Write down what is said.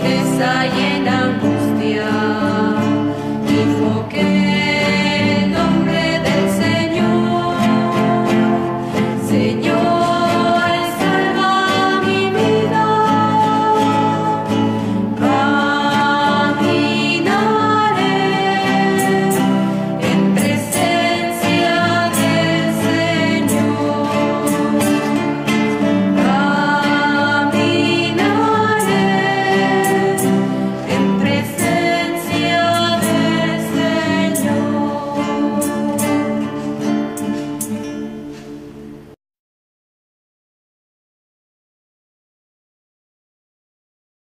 this I am.